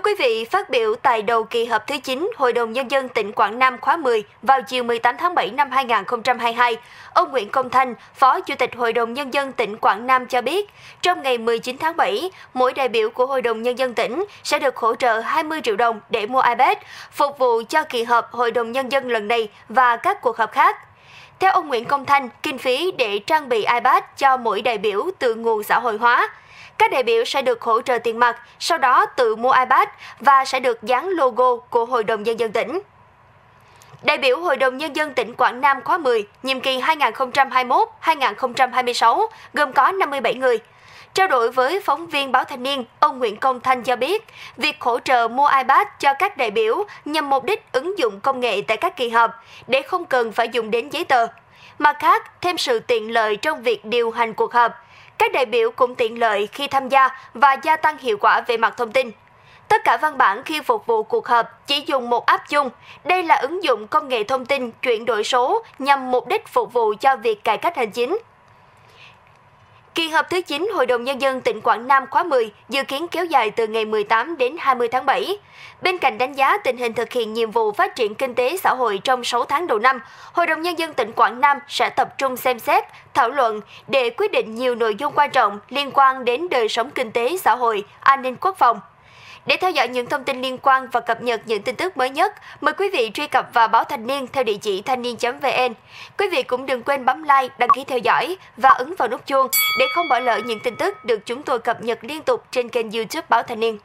Thưa quý vị, phát biểu tại đầu kỳ họp thứ 9 Hội đồng Nhân dân tỉnh Quảng Nam khóa 10 vào chiều 18 tháng 7 năm 2022, ông Nguyễn Công Thanh, Phó Chủ tịch Hội đồng Nhân dân tỉnh Quảng Nam cho biết, trong ngày 19 tháng 7, mỗi đại biểu của Hội đồng Nhân dân tỉnh sẽ được hỗ trợ 20 triệu đồng để mua iPad, phục vụ cho kỳ họp Hội đồng Nhân dân lần này và các cuộc họp khác. Theo ông Nguyễn Công Thanh, kinh phí để trang bị iPad cho mỗi đại biểu từ nguồn xã hội hóa. Các đại biểu sẽ được hỗ trợ tiền mặt, sau đó tự mua iPad và sẽ được dán logo của Hội đồng Nhân dân tỉnh. Đại biểu Hội đồng Nhân dân tỉnh Quảng Nam khóa 10, nhiệm kỳ 2021-2026, gồm có 57 người. Trao đổi với phóng viên báo Thanh niên, ông Nguyễn Công Thanh cho biết, việc hỗ trợ mua iPad cho các đại biểu nhằm mục đích ứng dụng công nghệ tại các kỳ họp để không cần phải dùng đến giấy tờ. Mặt khác, thêm sự tiện lợi trong việc điều hành cuộc họp. Các đại biểu cũng tiện lợi khi tham gia và gia tăng hiệu quả về mặt thông tin. Tất cả văn bản khi phục vụ cuộc họp chỉ dùng một app chung. Đây là ứng dụng công nghệ thông tin chuyển đổi số nhằm mục đích phục vụ cho việc cải cách hành chính. Kỳ họp thứ 9 Hội đồng Nhân dân tỉnh Quảng Nam khóa 10 dự kiến kéo dài từ ngày 18 đến 20 tháng 7. Bên cạnh đánh giá tình hình thực hiện nhiệm vụ phát triển kinh tế xã hội trong 6 tháng đầu năm, Hội đồng Nhân dân tỉnh Quảng Nam sẽ tập trung xem xét, thảo luận để quyết định nhiều nội dung quan trọng liên quan đến đời sống kinh tế xã hội, an ninh quốc phòng. Để theo dõi những thông tin liên quan và cập nhật những tin tức mới nhất, mời quý vị truy cập vào báo Thanh niên theo địa chỉ thanh niên.vn. Quý vị cũng đừng quên bấm like, đăng ký theo dõi và ấn vào nút chuông để không bỏ lỡ những tin tức được chúng tôi cập nhật liên tục trên kênh YouTube báo Thanh niên.